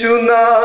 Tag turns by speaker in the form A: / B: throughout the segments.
A: Krishna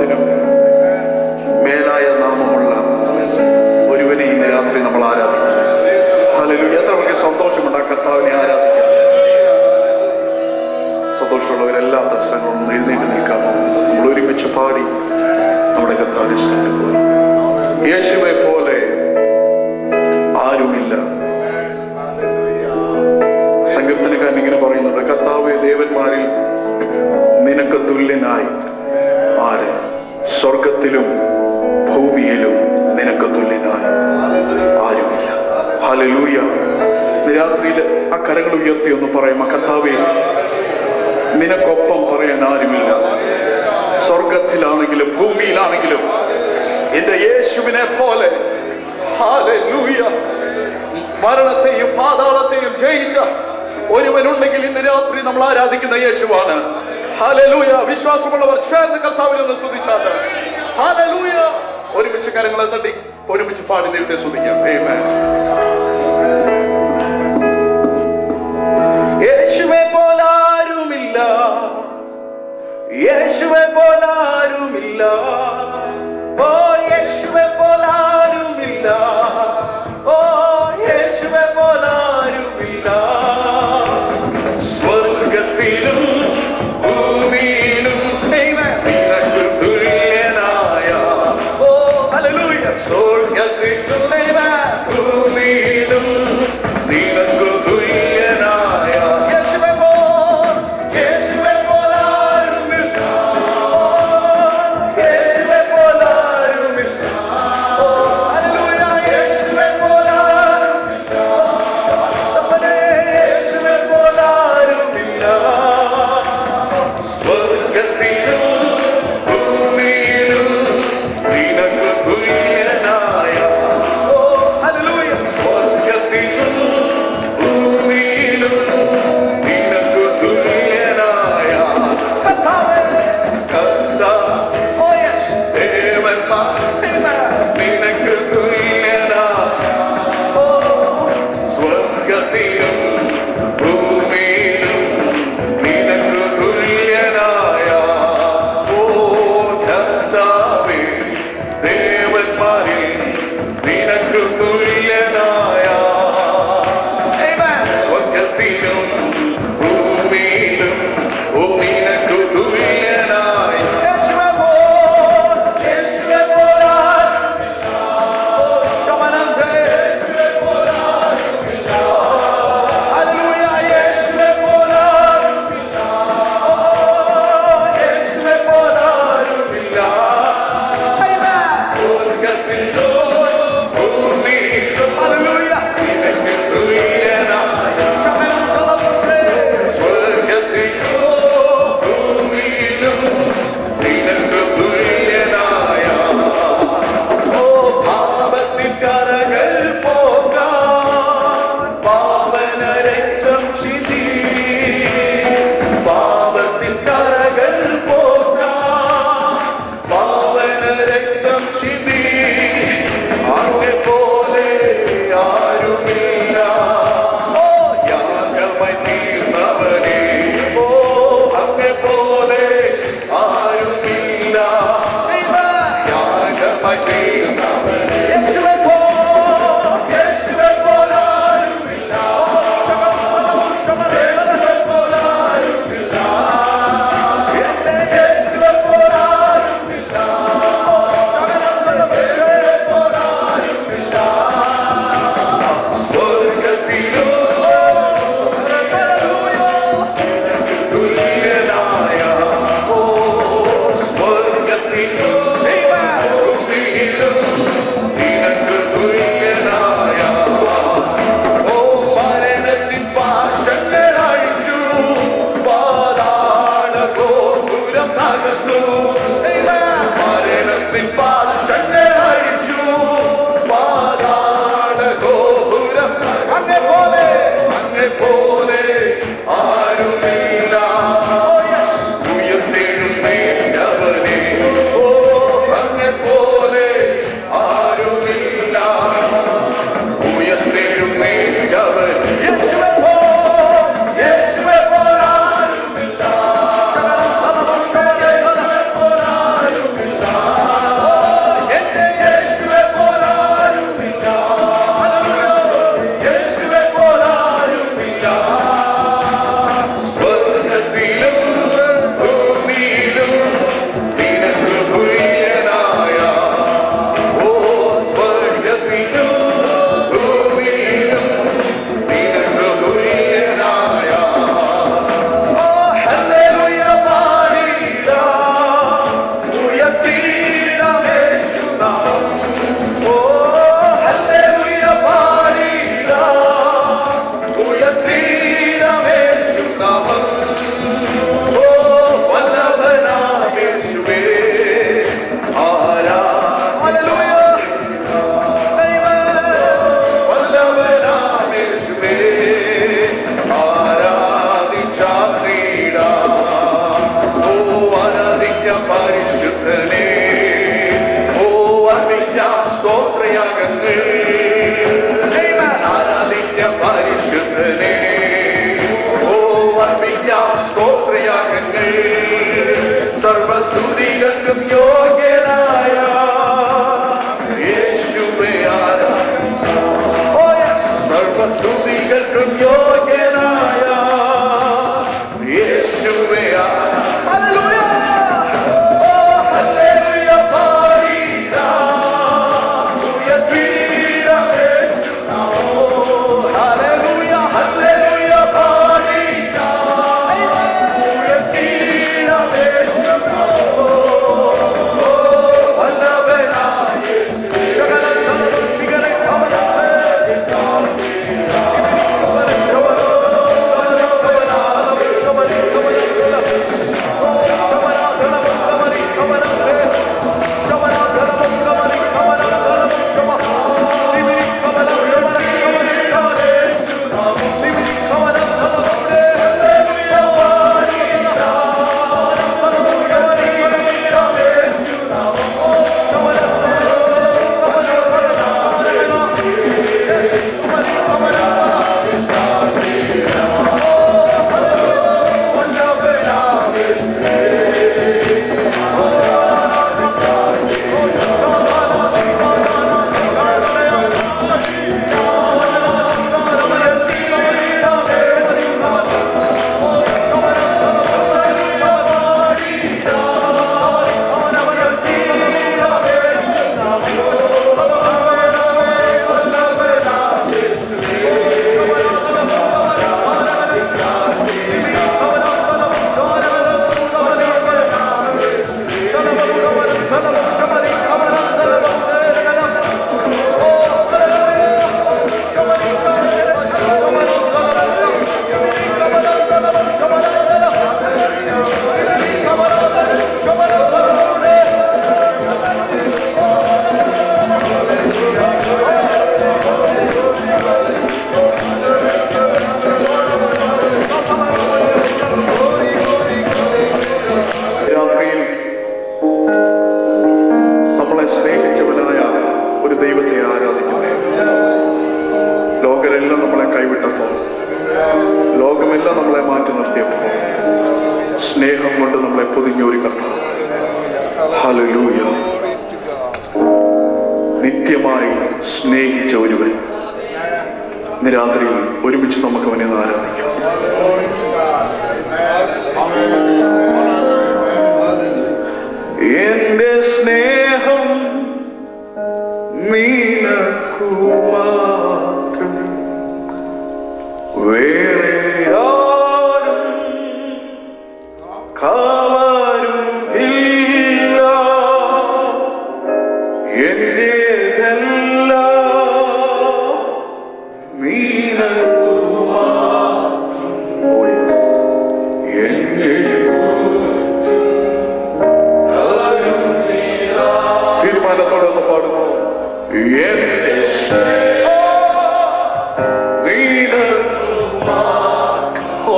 A: എല്ലാത്തിനും മേലായ നാമമുള്ള ഒരുവനെ ഇന്ന് രാത്രി നമ്മൾ ആരാധിക്കും. അല്ലെങ്കിൽ എത്ര വലിയ സന്തോഷമുണ്ട് ആ കർത്താവിനെ ആരാധിക്കാം സന്തോഷമുള്ളവരെല്ലാ തത്സംഗവും എഴുന്നേറ്റ് നിൽക്കാമോ നമ്മൾ ഒരുമിച്ച് പാടി നമ്മുടെ കർത്താവിനെ സ്തുതിക്കുക യേശുവെ പോ ആ കരങ്ങൾ ഉയർത്തി ഒന്ന് പറയാം കർത്താവെ നിനക്കൊപ്പം പറയാൻ ആരുമില്ല. സ്വർഗത്തിലാണെങ്കിലും ഭൂമിയിലാണെങ്കിലും എന്റെ യേശുവിനെ പോലെ. മരണത്തെയും പാതാളത്തെയും ജയിച്ച ഒരുവനുണ്ടെങ്കിൽ ഇന്ന് രാത്രി നമ്മൾ ആരാധിക്കുന്ന യേശുവാണ്. ഹാലലൂയ വിശ്വാസമുള്ളവർ ചേർന്ന് കർത്താവിനെ ഒന്ന് സ്തുതിച്ചാണ്. ഹാലലൂയ ഒരുമിച്ച് കരങ്ങളെ തട്ടി ഒരുമിച്ച് പാടി ദൈവത്തെ സ്തുതിക്കാം. യേശുവെ പോലാരുമില്ല.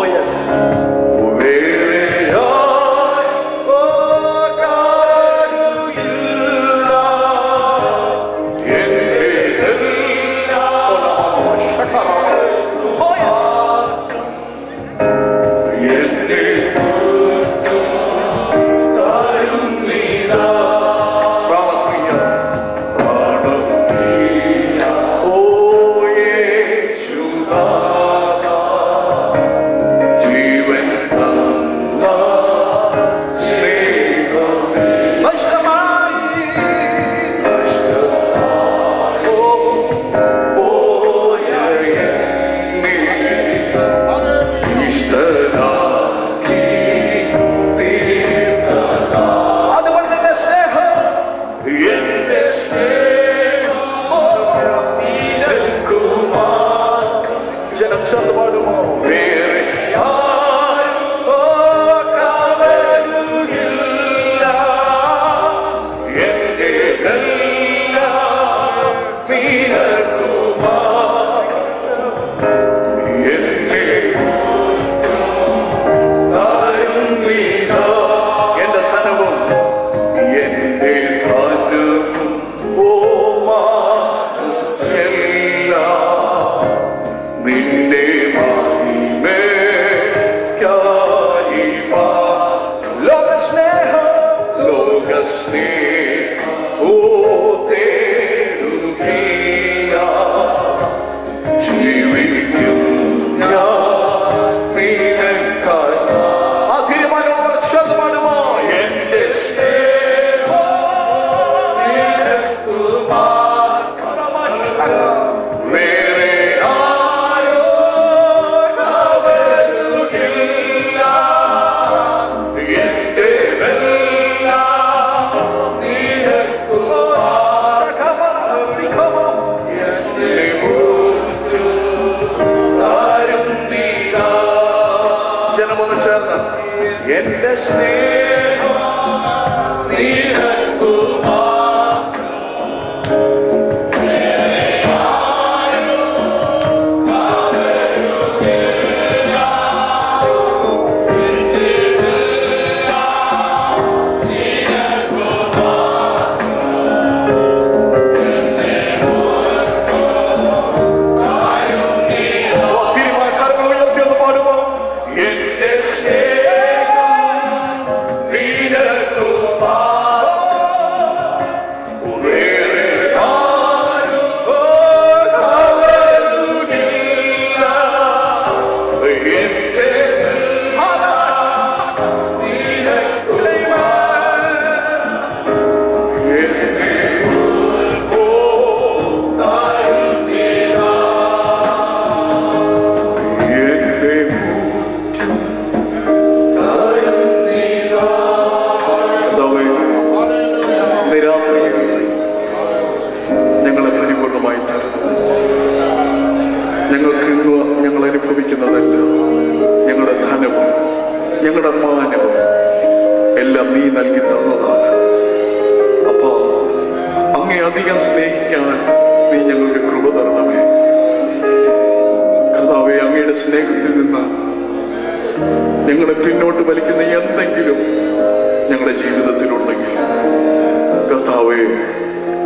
A: joyas.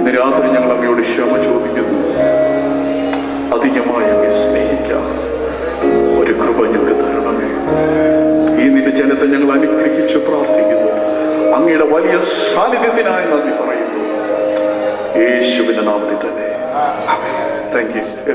A: ഇന്ന് രാത്രി ഞങ്ങൾ അങ്ങയോട് ക്ഷമ ചോദിക്കുന്നു. അധികമായി അങ്ങെ സ്നേഹിക്കാം. ഒരു കൃപ ഞങ്ങൾക്ക് തരണമേ. ഈ നിന്റെ ജനത്തെ ഞങ്ങൾ അനുഗ്രഹിച്ച് പ്രാർത്ഥിക്കുന്നു. അങ്ങയുടെ വലിയ സാന്നിധ്യത്തിനായി നന്ദി പറയുന്നു. യേശുവിന്റെ നാമത്തിൽ തന്നെ. Thank you